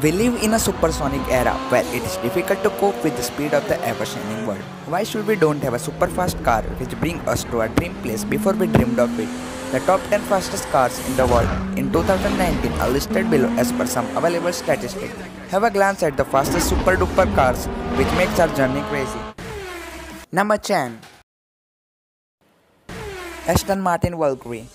We live in a supersonic era where it is difficult to cope with the speed of the ever-changing world. Why should we don't have a super fast car which bring us to our dream place before we dreamed of it? The top 10 fastest cars in the world in 2019 are listed below as per some available statistics. Have a glance at the fastest super duper cars which makes our journey crazy. Number 10 Aston Martin Valkyrie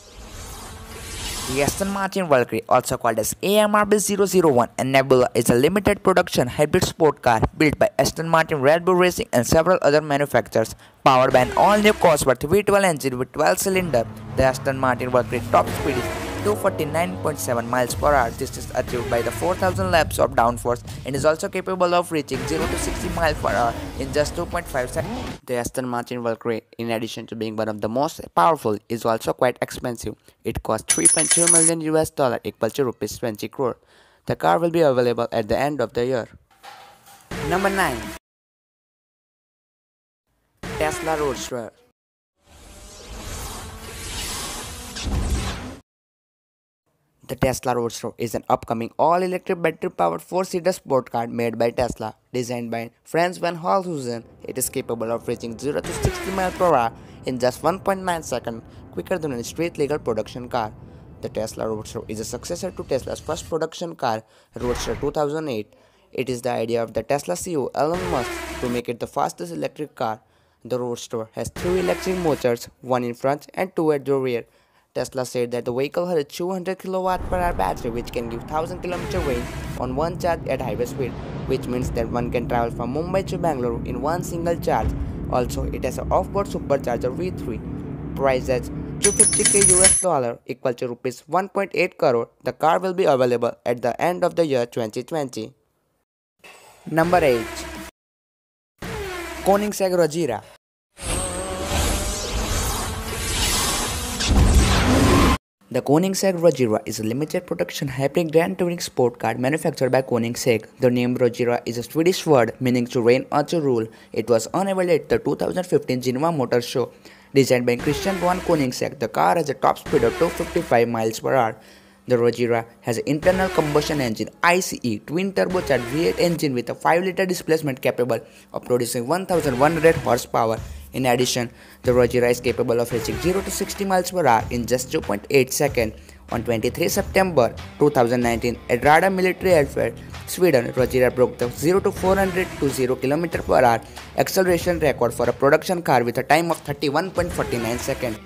the Aston Martin Valkyrie, also called as AMRB 001 and Nebula, is a limited production hybrid sport car built by Aston Martin, Red Bull Racing, and several other manufacturers. Powered by an all new Cosworth V12 engine with 12 cylinder, the Aston Martin Valkyrie top speed is 249.7 miles per hour. This is achieved by the 4000 laps of downforce and is also capable of reaching 0 to 60 miles per hour in just 2.5 seconds. The Aston Martin Valkyrie, in addition to being one of the most powerful, is also quite expensive. It costs 3.2 million US dollar equal to rupees 20 crore. The car will be available at the end of the year. Number 9 Tesla Roadster The Tesla Roadster is an upcoming all-electric battery-powered four-seater sport car made by Tesla. Designed by Franz von Holzhausen, it is capable of reaching 0 to 60 miles per hour in just 1.9 seconds, quicker than a street-legal production car. The Tesla Roadster is a successor to Tesla's first production car, Roadster 2008. It is the idea of the Tesla CEO Elon Musk to make it the fastest electric car. The Roadster has three electric motors, one in front and two at the rear. Tesla said that the vehicle has a 200 kilowatt per hour battery which can give 1000 km range on one charge at highway speed, which means that one can travel from Mumbai to Bangalore in one single charge. Also, it has an off-board supercharger V3, priced at 250k US dollar equal to rupees 1.8 crore. The car will be available at the end of the year 2020. Number 8 Koenigsegg Regera The Koenigsegg Regera is a limited production hybrid grand touring sport car manufactured by Koenigsegg. The name Regera is a Swedish word meaning to reign or to rule. It was unveiled at the 2015 Geneva Motor Show. Designed by Christian von Koenigsegg, the car has a top speed of 255 miles per hour. The Regera has an internal combustion engine ICE twin turbocharged V8 engine with a 5 liter displacement capable of producing 1100 horsepower in addition, the Regera is capable of reaching 0 to 60 miles per hour in just 2.8 seconds. On 23 September 2019, at Rada Military Airfield, Sweden, Regera broke the 0 to 400 to 0 km per hour acceleration record for a production car with a time of 31.49 seconds.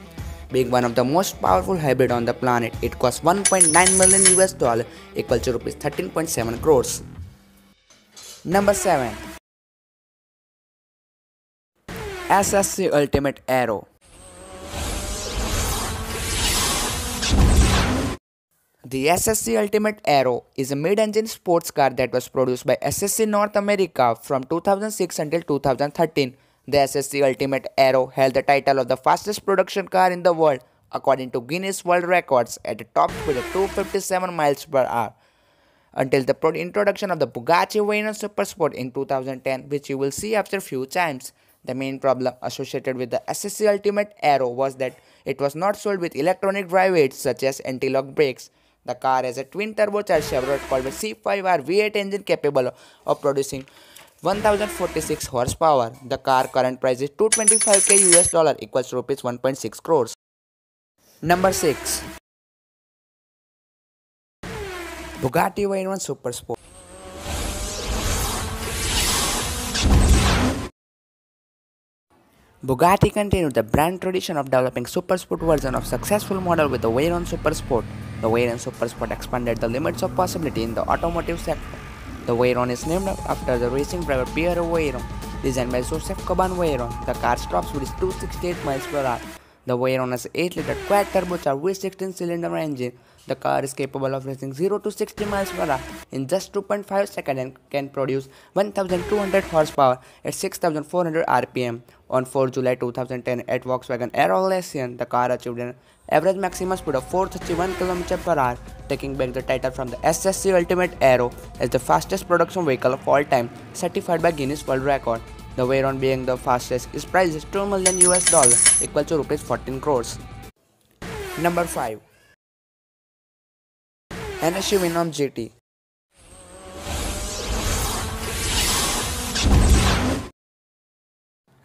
Being one of the most powerful hybrid on the planet, it costs 1.9 million US dollar equal to rupees 13.7 crores. Number 7 SSC Ultimate Aero. The SSC Ultimate Aero is a mid-engine sports car that was produced by SSC North America from 2006 until 2013. The SSC Ultimate Aero held the title of the fastest production car in the world according to Guinness World Records at a top speed of 257 miles per hour until the introduction of the Bugatti Veyron Supersport in 2010 which you will see after a few times. The main problem associated with the SSC Ultimate Aero was that it was not sold with electronic drive aids such as anti-lock brakes. The car has a twin turbocharged Chevrolet Corvette C5R V8 engine capable of producing 1046 horsepower. The car current price is 225k US dollar equals rupees 1.6 crores. Number 6 Bugatti Veyron Super Sport Bugatti continued the brand tradition of developing supersport version of successful model with the Veyron Supersport. The Veyron Supersport expanded the limits of possibility in the automotive sector. The Veyron is named after the racing driver Pierre Veyron, designed by Joseph Caban Veyron. The car stops is 268 miles per hour. The Veyron has 8-liter quad turbocharged V16 cylinder engine the car is capable of racing 0 to 60 miles per hour in just 2.5 seconds and can produce 1200 horsepower at 6400 rpm. On 4 July 2010 at Volkswagen Ehra-Lessien, the car achieved an average maximum speed of 431 km per hour, taking back the title from the SSC Ultimate Aero as the fastest production vehicle of all time, certified by Guinness World Record the Veyron being the fastest, is priced 2 million US dollar equal to rupees 14 crores. Number 5 Hennessey Venom GT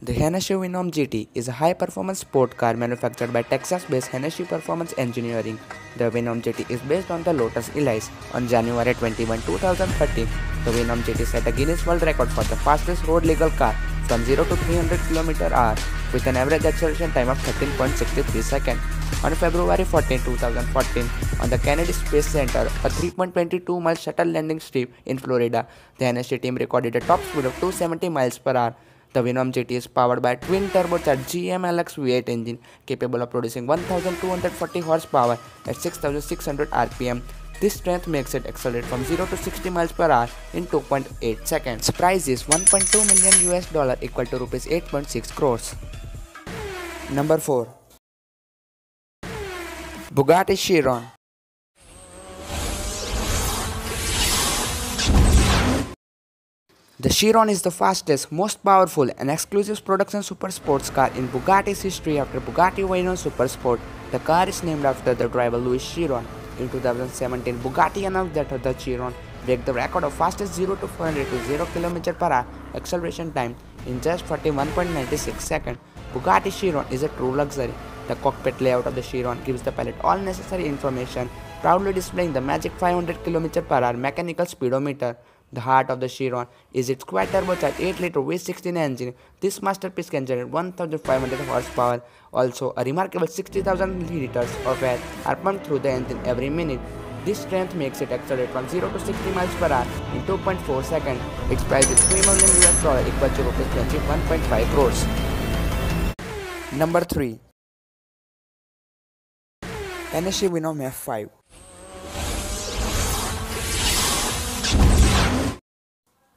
The Hennessey Venom GT is a high-performance sport car manufactured by Texas-based Hennessey Performance Engineering. The Venom GT is based on the Lotus Elise. On January 21, 2013, the Venom GT set a Guinness World Record for the fastest road legal car from 0 to 300 km/h with an average acceleration time of 13.63 seconds. On February 14, 2014, on the Kennedy Space Center, a 3.22 mile shuttle landing strip in Florida, the Hennessey team recorded a top speed of 270 miles per hour. The Venom GT is powered by a twin turbocharged GMLX V8 engine capable of producing 1240 horsepower at 6600 rpm. This strength makes it accelerate from 0 to 60 miles per hour in 2.8 seconds. Price is 1.2 million US dollar equal to rupees 8.6 crores. Number 4 Bugatti Chiron The Chiron is the fastest, most powerful and exclusive production super sports car in Bugatti's history after Bugatti Veyron Super Sport. The car is named after the driver Louis Chiron. In 2017, Bugatti announced that the Chiron broke the record of fastest 0 to 400 to 0 km per acceleration time in just 41.96 seconds. Bugatti Chiron is a true luxury. The cockpit layout of the Chiron gives the pilot all necessary information, proudly displaying the magic 500 km per mechanical speedometer. The heart of the Chiron is its quad turbocharged 8-liter V16 engine. This masterpiece can generate 1500 horsepower. Also, a remarkable 60,000 liters of air are pumped through the engine every minute. This strength makes it accelerate from 0 to 60 miles per hour in 2.4 seconds. Its price is 3 million US dollar equal to rupees 21.5 crores. Number 3 Hennessey Venom F5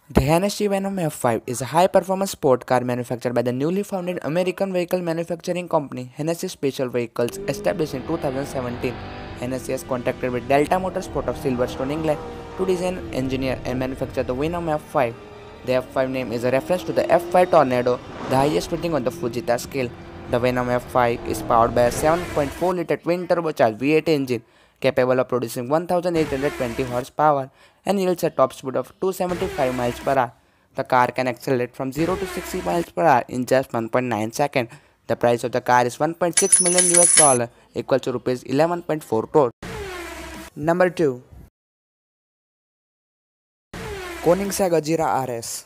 The Hennessey Venom F5 is a high-performance sport car manufactured by the newly founded American vehicle manufacturing company Hennessey Special Vehicles, established in 2017. Hennessey has contracted with Delta Motorsport of Silverstone, England, to design, engineer, and manufacture the Venom F5. The F5 name is a reference to the F5 Tornado, the highest rating on the Fujita scale. The Venom F5 is powered by a 7.4-liter twin-turbocharged V8 engine capable of producing 1820 horsepower and yields a top speed of 275 miles per hour. The car can accelerate from 0 to 60 miles per hour in just 1.9 seconds. The price of the car is 1.6 million US dollar equal to rupees 11.4 crore. Number 2 Koenigsegg Agera RS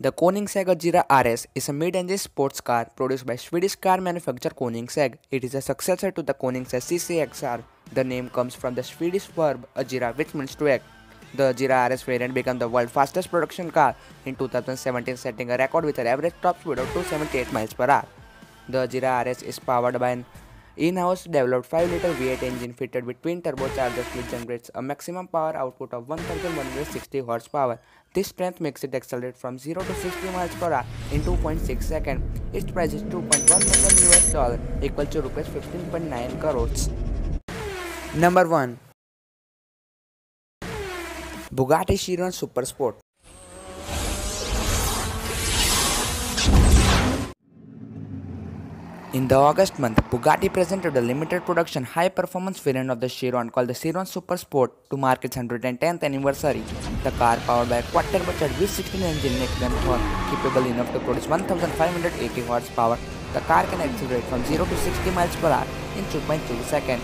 The Koenigsegg Agera RS is a mid-engine sports car produced by Swedish car manufacturer Koenigsegg. It is a successor to the Koenigsegg CCXR. The name comes from the Swedish verb agera which means to act. The Agera RS variant became the world's fastest production car in 2017 setting a record with an average top speed of 278 miles per hour. The Agera RS is powered by an in-house developed 5-liter V8 engine fitted with twin turbochargers which generates a maximum power output of 1160 horsepower. This strength makes it accelerate from 0 to 60 miles per hour in 2.6 seconds. Its price is 2.1 million US dollar equal to rupees 15.9 crores. Number 1 Bugatti Chiron Super Sport In the August month, Bugatti presented a limited production high-performance variant of the Chiron called the Chiron Super Sport to mark its 110th anniversary. The car, powered by a quad-turbocharged V16 engine, makes them capable enough to produce 1580 horsepower. The car can accelerate from 0 to 60 miles per hour in 2.2 seconds.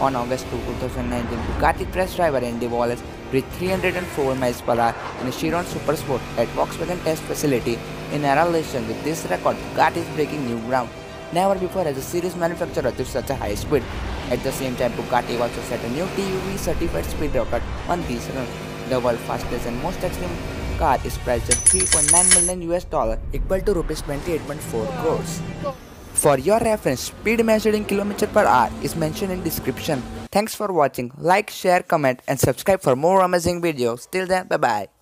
On August 2, 2019, Bugatti test driver Andy Wallace reached 304 miles per hour in a Chiron Super Sport at Volkswagen test facility. In relation with this record, Bugatti is breaking new ground. Never before has a series manufacturer achieved such a high speed. At the same time, Bugatti also set a new TUV certified speed record on this run. The world's fastest and most extreme car is priced at 3.9 million US dollar equal to rupees 28.4 crores. For your reference, speed measured in km per hour is mentioned in description. Thanks for watching. Like, share, comment and subscribe for more amazing videos. Till then, bye bye.